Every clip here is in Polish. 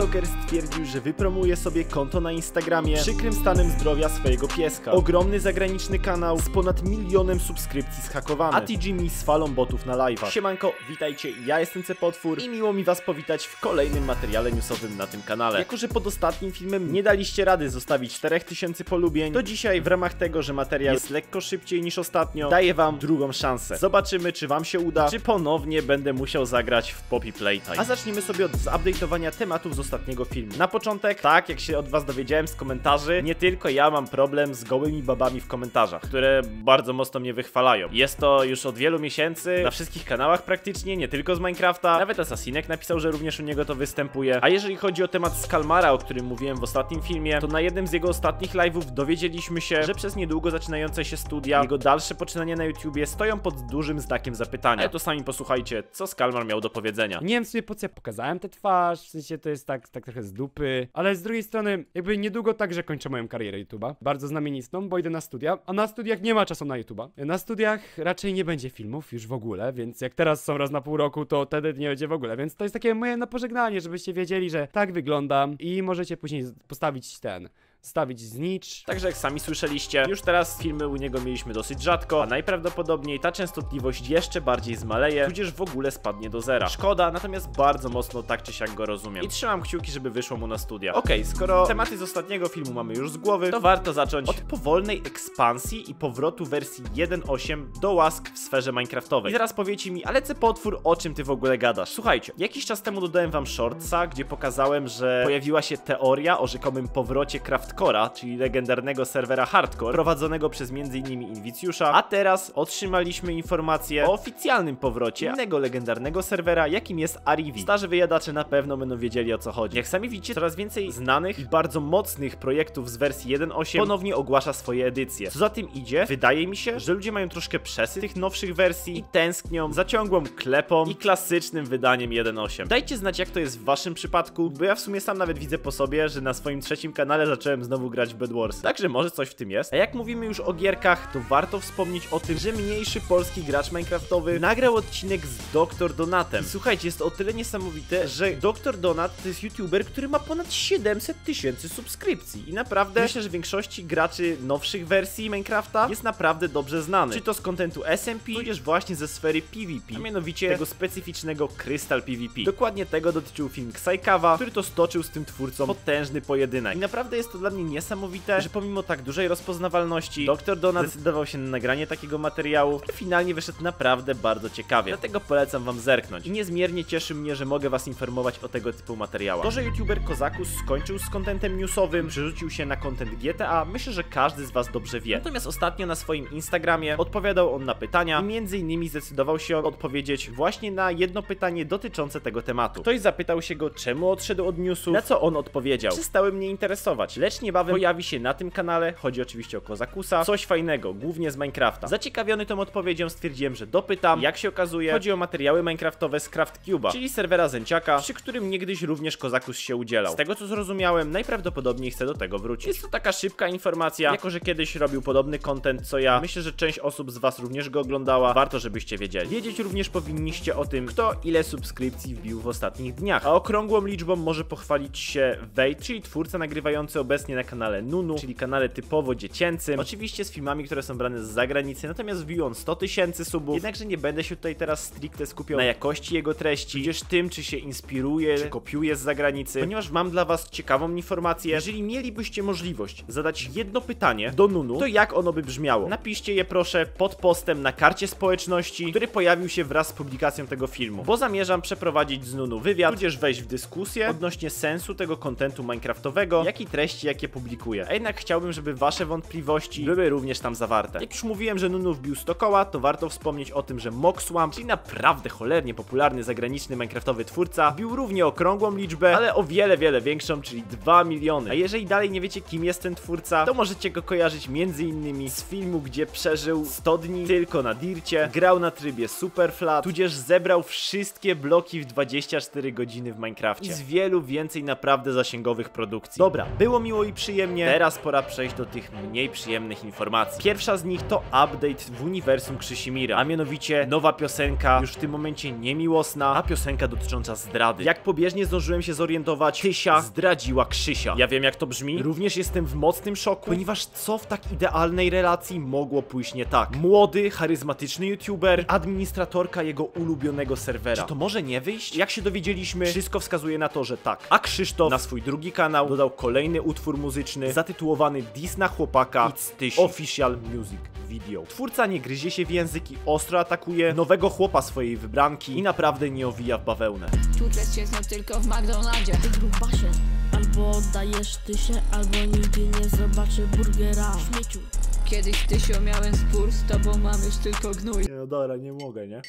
TikToker stwierdził, że wypromuje sobie konto na Instagramie przykrym stanem zdrowia swojego pieska. Ogromny zagraniczny kanał z ponad milionem subskrypcji zhakowany. A TGMI z falą botów na live'ach. Siemanko, witajcie, ja jestem Cepotwór i miło mi was powitać w kolejnym materiale newsowym na tym kanale. Jako, że pod ostatnim filmem nie daliście rady zostawić 4000 polubień, to dzisiaj w ramach tego, że materiał jest lekko szybciej niż ostatnio, daję wam drugą szansę. Zobaczymy, czy wam się uda, czy ponownie będę musiał zagrać w Poppy Playtime. A zacznijmy sobie od zupdate'owania tematów z ostatniego filmu. Na początek, tak jak się od was dowiedziałem z komentarzy, nie tylko ja mam problem z gołymi babami w komentarzach, które bardzo mocno mnie wychwalają. Jest to już od wielu miesięcy na wszystkich kanałach praktycznie, nie tylko z Minecrafta. Nawet Asasinek napisał, że również u niego to występuje. A jeżeli chodzi o temat Skalmara, o którym mówiłem w ostatnim filmie, to na jednym z jego ostatnich live'ów dowiedzieliśmy się, że przez niedługo zaczynające się studia, jego dalsze poczynania na YouTubie stoją pod dużym znakiem zapytania. Ale to sami posłuchajcie, co Skalmar miał do powiedzenia. Nie wiem sobie po co ja pokazałem tę twarz, w sensie to jest tak, tak trochę z dupy, ale z drugiej strony jakby niedługo także kończę moją karierę YouTube'a, bardzo znamienistą, bo idę na studia, a na studiach nie ma czasu na YouTube'a. Na studiach raczej nie będzie filmów już w ogóle, więc jak teraz są raz na pół roku, to wtedy nie będzie w ogóle, więc to jest takie moje na pożegnanie, żebyście wiedzieli, że tak wyglądam i możecie później postawić ten stawić znicz. Także jak sami słyszeliście, już teraz filmy u niego mieliśmy dosyć rzadko, a najprawdopodobniej ta częstotliwość jeszcze bardziej zmaleje, tudzież w ogóle spadnie do zera. Szkoda, natomiast bardzo mocno tak czy siak go rozumiem. I trzymam kciuki, żeby wyszło mu na studia. Okej, okay, skoro tematy z ostatniego filmu mamy już z głowy, to warto zacząć od powolnej ekspansji i powrotu wersji 1.8 do łask w sferze minecraftowej. I teraz powiecie mi, ale co potwór, o czym ty w ogóle gadasz? Słuchajcie, jakiś czas temu dodałem wam shortsa, gdzie pokazałem, że pojawiła się teoria o rzekomym powrocie craft Hardcora, czyli legendarnego serwera Hardcore, prowadzonego przez m.in. Inwicjusza, a teraz otrzymaliśmy informację o oficjalnym powrocie innego legendarnego serwera, jakim jest Arivi. Starzy wyjadacze na pewno będą wiedzieli o co chodzi. Jak sami widzicie, coraz więcej znanych i bardzo mocnych projektów z wersji 1.8 ponownie ogłasza swoje edycje. Co za tym idzie, wydaje mi się, że ludzie mają troszkę przesyt tych nowszych wersji i tęsknią za ciągłą klepą i klasycznym wydaniem 1.8. Dajcie znać jak to jest w waszym przypadku, bo ja w sumie sam nawet widzę po sobie, że na swoim trzecim kanale zacząłem znowu grać w Bed Wars. Także może coś w tym jest. A jak mówimy już o gierkach, to warto wspomnieć o tym, że mniejszy polski gracz minecraftowy nagrał odcinek z Dr. Donatem. I słuchajcie, jest to o tyle niesamowite, że Dr. Donat to jest youtuber, który ma ponad 700 tysięcy subskrypcji. I naprawdę myślę, że większości graczy nowszych wersji Minecrafta jest naprawdę dobrze znany. Czy to z kontentu SMP, tudzież właśnie ze sfery PvP, a mianowicie tego specyficznego Crystal PvP. Dokładnie tego dotyczył film Ksajkawa, który to stoczył z tym twórcą potężny pojedynek. I naprawdę jest to dla mnie mnie niesamowite, że pomimo tak dużej rozpoznawalności, Dr. Donut zdecydował się na nagranie takiego materiału, który finalnie wyszedł naprawdę bardzo ciekawie. Dlatego polecam wam zerknąć. I niezmiernie cieszy mnie, że mogę was informować o tego typu materiałach. To, że youtuber Kozakus skończył z kontentem newsowym, przerzucił się na kontent GTA, myślę, że każdy z was dobrze wie. Natomiast ostatnio na swoim Instagramie odpowiadał on na pytania i między innymi zdecydował się odpowiedzieć właśnie na jedno pytanie dotyczące tego tematu. Ktoś zapytał się go, czemu odszedł od newsów, na co on odpowiedział. Przestały mnie interesować, lecz nie niebawem pojawi się na tym kanale, chodzi oczywiście o Kozakusa, coś fajnego, głównie z Minecrafta. Zaciekawiony tą odpowiedzią stwierdziłem, że dopytam. Jak się okazuje, chodzi o materiały minecraftowe z CraftCube'a, czyli serwera Zęciaka, przy którym niegdyś również Kozakus się udzielał. Z tego co zrozumiałem, najprawdopodobniej chcę do tego wrócić. Jest to taka szybka informacja, jako że kiedyś robił podobny content co ja. Myślę, że część osób z was również go oglądała. Warto, żebyście wiedzieli. Wiedzieć również powinniście o tym, kto ile subskrypcji wbił w ostatnich dniach. A okrągłą liczbą może pochwalić się Wade, czyli twórca nagrywający obecnie na kanale Nunu, czyli kanale typowo dziecięcym. Oczywiście z filmami, które są brane z zagranicy, natomiast wbił on 100 tysięcy subów. Jednakże nie będę się tutaj teraz stricte skupiał na jakości jego treści, tudzież tym, czy się inspiruje, czy kopiuje z zagranicy, ponieważ mam dla was ciekawą informację. Jeżeli mielibyście możliwość zadać jedno pytanie do Nunu, to jak ono by brzmiało? Napiszcie je proszę pod postem na karcie społeczności, który pojawił się wraz z publikacją tego filmu, bo zamierzam przeprowadzić z Nunu wywiad, tudzież wejść w dyskusję odnośnie sensu tego kontentu minecraftowego, jak i treści, jakie publikuję. A jednak chciałbym, żeby wasze wątpliwości były również tam zawarte. Jak już mówiłem, że Nunu wbił 100 koła, to warto wspomnieć o tym, że Moxwam, czyli naprawdę cholernie popularny zagraniczny minecraftowy twórca, wbił równie okrągłą liczbę, ale o wiele, wiele większą, czyli 2 miliony. A jeżeli dalej nie wiecie, kim jest ten twórca, to możecie go kojarzyć między innymi z filmu, gdzie przeżył 100 dni tylko na dircie, grał na trybie Superflat, tudzież zebrał wszystkie bloki w 24 godziny w Minecrafcie i z wielu więcej naprawdę zasięgowych produkcji. Dobra, było miło miło i przyjemnie. Teraz pora przejść do tych mniej przyjemnych informacji. Pierwsza z nich to update w uniwersum Krzysimira, a mianowicie nowa piosenka, już w tym momencie niemiłosna, a piosenka dotycząca zdrady. Jak pobieżnie zdążyłem się zorientować, Tysia zdradziła Krzysia. Ja wiem jak to brzmi, również jestem w mocnym szoku, ponieważ co w tak idealnej relacji mogło pójść nie tak? Młody, charyzmatyczny youtuber, administratorka jego ulubionego serwera. Czy to może nie wyjść? Jak się dowiedzieliśmy, wszystko wskazuje na to, że tak. A Krzysztof na swój drugi kanał dodał kolejny utwór muzyczny zatytułowany Dis na chłopaka It's Tysi Official Music Video. Twórca nie gryzie się w język i ostro atakuje nowego chłopa swojej wybranki i naprawdę nie owija w bawełnę. Tutres cię znał tylko w McDonaldzie Ty grubasie Albo oddajesz tysię, albo nigdy nie zobaczy burgera Śmieciu Kiedyś Tysio miałem spór z tobą, mam już tylko gnój No dobra, nie mogę, nie?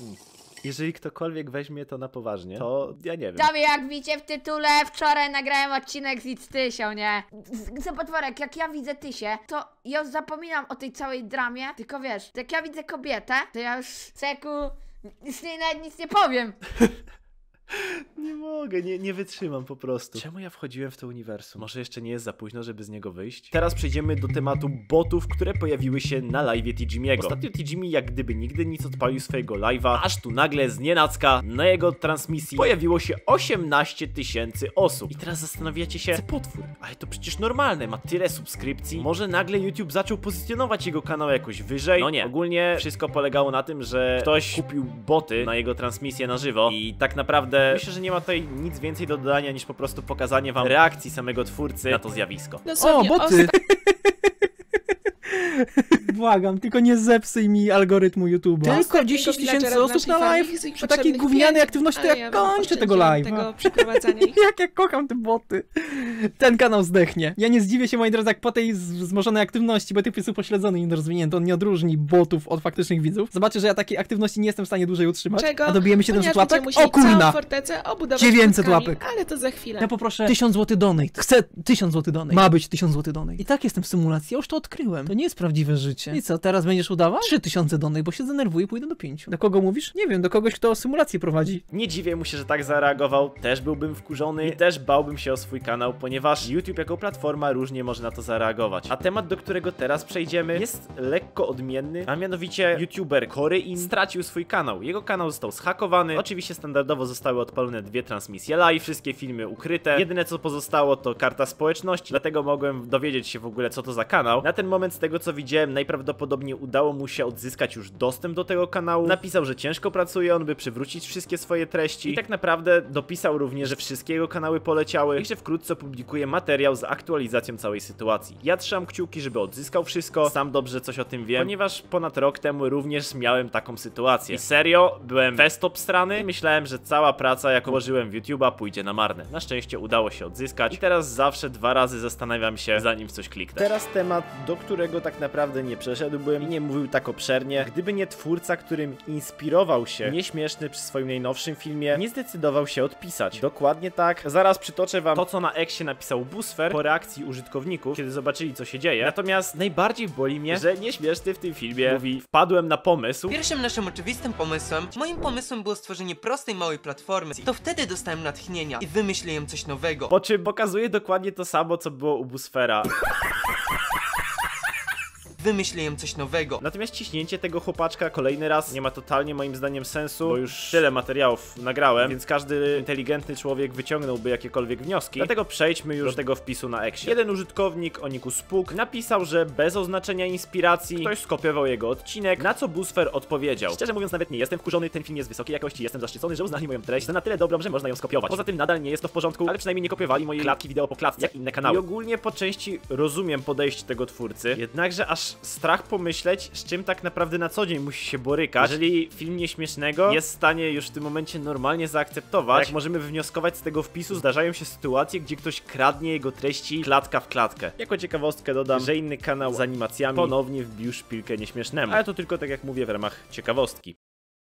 Mm. Jeżeli ktokolwiek weźmie to na poważnie, to ja nie wiem. Tobie jak widzicie w tytule, wczoraj nagrałem odcinek z It's Tysią, nie? Zapotworek, jak ja widzę Tysię, to ja zapominam o tej całej dramie, tylko wiesz, jak ja widzę kobietę, to ja już, ceku, z niej nawet nic nie powiem. Nie mogę, nie, nie wytrzymam po prostu. Czemu ja wchodziłem w to uniwersum? Może jeszcze nie jest za późno, żeby z niego wyjść? Teraz przejdziemy do tematu botów, które pojawiły się na live Tijimiego. Ostatnio Tijimi jak gdyby nigdy nic odpalił swojego live'a, aż tu nagle z nienacka na jego transmisji pojawiło się 18 tysięcy osób. I teraz zastanawiacie się, co potwór? Ale to przecież normalne, ma tyle subskrypcji. Może nagle YouTube zaczął pozycjonować jego kanał jakoś wyżej? No nie. Ogólnie wszystko polegało na tym, że ktoś kupił boty na jego transmisję na żywo i tak naprawdę myślę, że nie ma tutaj nic więcej do dodania niż po prostu pokazanie wam reakcji samego twórcy na to zjawisko. O, boty! Błagam, tylko nie zepsuj mi algorytmu YouTube'a. Tylko 10 tysięcy osób na live? Przy takiej gównianej aktywności to ja kończę tego live'a. tego przeprowadzania ich. Jak ja kocham te boty. Ten kanał zdechnie. Ja nie zdziwię się, moi drodzy, jak po tej wzmożonej aktywności, bo tych jest upośledzony i rozwinięty, on nie odróżni botów od faktycznych widzów. Zobaczy, że ja takiej aktywności nie jestem w stanie dłużej utrzymać. Czego? A dobijemy 700 Ponieważ łapek? O kurna! fortecę obudować 900 płytkami, łapek. Ale to za chwilę. Ja poproszę 1000 zł donate. Chcę 1000 zł donate. Ma być 1000 zł donate. I tak jestem w symulacji, ja już to odkryłem. To nie jest prawdziwe życie. I co, teraz będziesz udawać? 3000 donate, bo się zdenerwuję i pójdę do 5. Do kogo mówisz? Nie wiem, do kogoś, kto symulację prowadzi. Nie dziwię mu się, że tak zareagował, też byłbym wkurzony i też bałbym się o swój kanał, ponieważ YouTube jako platforma różnie może na to zareagować. A temat, do którego teraz przejdziemy, jest lekko odmienny, a mianowicie YouTuber Koryin stracił swój kanał. Jego kanał został zhakowany, oczywiście standardowo zostały odpalone dwie transmisje live, wszystkie filmy ukryte. Jedyne co pozostało to karta społeczności, dlatego mogłem dowiedzieć się w ogóle co to za kanał. Na ten moment z tego co widziałem, najprawdopodobniej udało mu się odzyskać już dostęp do tego kanału. Napisał, że ciężko pracuje on, by przywrócić wszystkie swoje treści i tak naprawdę dopisał również, że wszystkie jego kanały poleciały i że wkrótce opublikuje materiał z aktualizacją całej sytuacji. Ja trzymam kciuki, żeby odzyskał wszystko, sam dobrze coś o tym wiem, ponieważ ponad rok temu również miałem taką sytuację. I serio, byłem festop strany i myślałem, że cała praca, jaką włożyłem w YouTube'a pójdzie na marne. Na szczęście udało się odzyskać i teraz zawsze dwa razy zastanawiam się, zanim w coś kliknę. Teraz temat, do którego tak naprawdę nie przeszedłbym i nie mówił tak obszernie, gdyby nie twórca, którym inspirował się nieśmieszny przy swoim najnowszym filmie, nie zdecydował się odpisać. Dokładnie tak. Zaraz przytoczę wam to, co na Exie napisał Busfer po reakcji użytkowników, kiedy zobaczyli, co się dzieje. Natomiast najbardziej boli mnie, że nieśmieszny w tym filmie mówi, wpadłem na pomysł, Pierwszym naszym oczywistym pomysłem, moim pomysłem było stworzenie prostej małej platformy. To wtedy dostałem natchnienia i wymyśliłem coś nowego. po czym pokazuje dokładnie to samo, co było u Busfera. Wymyśliłem coś nowego. Natomiast ciśnięcie tego chłopaczka kolejny raz nie ma totalnie moim zdaniem sensu, bo już tyle materiałów nagrałem, więc każdy inteligentny człowiek wyciągnąłby jakiekolwiek wnioski. Dlatego przejdźmy już do tego wpisu na Exie. Jeden użytkownik o niku Spook napisał, że bez oznaczenia inspiracji ktoś skopiował jego odcinek, na co Busfer odpowiedział. Szczerze mówiąc nawet nie jestem wkurzony, ten film jest wysokiej jakości, jestem zaszczycony, że uznali moją treść za na tyle dobrą, że można ją skopiować. Poza tym nadal nie jest to w porządku, ale przynajmniej nie kopiowali mojej klatki wideo po klatce, jak inne kanały. I ogólnie po części rozumiem podejście tego twórcy, jednakże aż strach pomyśleć, z czym tak naprawdę na co dzień musi się borykać. Jeżeli film nieśmiesznego jest w stanie już w tym momencie normalnie zaakceptować, jak możemy wywnioskować z tego wpisu, zdarzają się sytuacje, gdzie ktoś kradnie jego treści klatka w klatkę. Jako ciekawostkę dodam, że inny kanał z animacjami ponownie wbił szpilkę nieśmiesznemu. Ale to tylko tak jak mówię w ramach ciekawostki.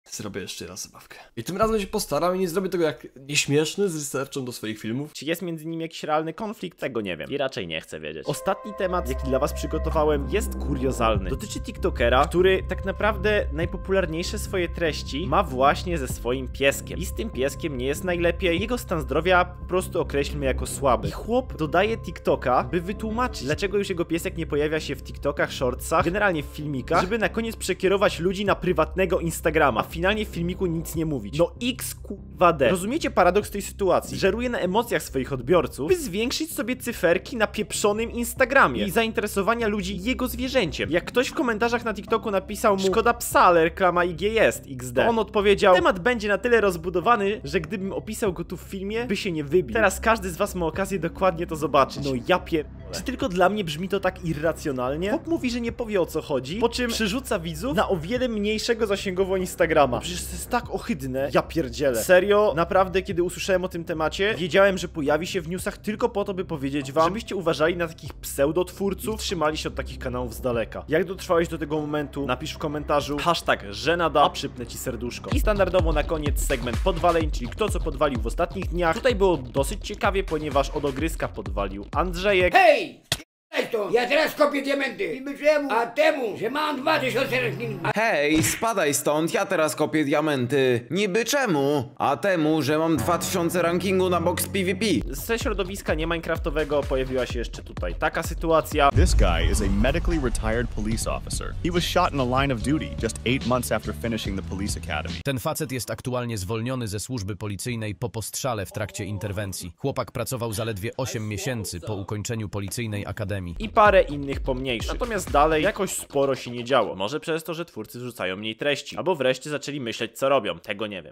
Zrobię jeszcze raz zabawkę. I tym razem się postaram i nie zrobię tego jak nieśmieszny z researchem do swoich filmów. Czy jest między nimi jakiś realny konflikt? Tego nie wiem. I raczej nie chcę wiedzieć. Ostatni temat, jaki dla was przygotowałem, jest kuriozalny. Dotyczy TikTokera, który tak naprawdę najpopularniejsze swoje treści ma właśnie ze swoim pieskiem. I z tym pieskiem nie jest najlepiej. Jego stan zdrowia po prostu określmy jako słaby. I chłop dodaje TikToka, by wytłumaczyć, dlaczego już jego piesek nie pojawia się w TikTokach, shortsach, generalnie w filmikach, żeby na koniec przekierować ludzi na prywatnego Instagrama, finalnie w filmiku nic nie mówić. No x kurwa d. Rozumiecie paradoks tej sytuacji? Żeruje na emocjach swoich odbiorców, by zwiększyć sobie cyferki na pieprzonym Instagramie i zainteresowania ludzi jego zwierzęciem. Jak ktoś w komentarzach na TikToku napisał mu Szkoda psa, ale reklama IG jest, XD. On odpowiedział, temat będzie na tyle rozbudowany, że gdybym opisał go tu w filmie, by się nie wybił. Teraz każdy z was ma okazję dokładnie to zobaczyć. No ja pie... Czy tylko dla mnie brzmi to tak irracjonalnie? Chłop mówi, że nie powie o co chodzi, po czym przerzuca widzów na o wiele mniejszego zasięgowo Instagrama. Przecież to jest tak ohydne. Ja pierdzielę. Serio, naprawdę, kiedy usłyszałem o tym temacie, wiedziałem, że pojawi się w newsach tylko po to, by powiedzieć wam, żebyście uważali na takich pseudotwórców i trzymali się od takich kanałów z daleka. Jak dotrwałeś do tego momentu, napisz w komentarzu hashtag żenada, a przypnę ci serduszko. I standardowo na koniec segment podwaleń, czyli kto co podwalił w ostatnich dniach. Tutaj było dosyć ciekawie, ponieważ od ogryska podwalił Andrzejek. Hej! Ja teraz kopię diamenty. Niby czemu? A temu, że mam 2000 rankingu. Hej, spadaj stąd, ja teraz kopię diamenty. Niby czemu? A temu, że mam 2000 rankingu na box PvP. Ze środowiska nie minecraftowego pojawiła się jeszcze tutaj taka sytuacja. This guy is a medically retired police officer. He was shot in a line of duty just eight months after finishing the police academy. Ten facet jest aktualnie zwolniony ze służby policyjnej po postrzale w trakcie interwencji. Chłopak pracował zaledwie 8 miesięcy po ukończeniu policyjnej akademii. I parę innych pomniejszych. Natomiast dalej jakoś sporo się nie działo. Może przez to, że twórcy wrzucają mniej treści, albo wreszcie zaczęli myśleć co robią, tego nie wiem.